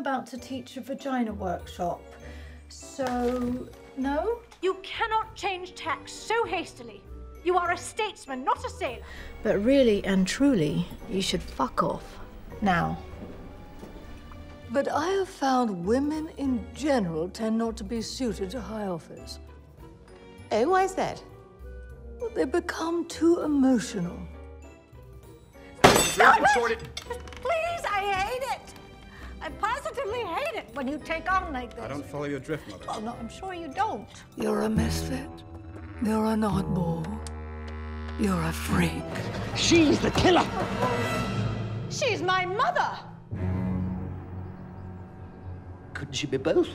about to teach a vagina workshop. So, no? You cannot change tax so hastily. You are a statesman, not a sailor. But really and truly, you should fuck off. Now. But I have found women in general tend not to be suited to high office. Oh, why is that? Well, they become too emotional. Stop it! Please, I hate it. I hate it when you take on like this. I don't follow your drift, Mother. Well, no, I'm sure you don't. You're a misfit. You're an oddball. You're a freak. She's the killer! She's my mother. Couldn't she be both?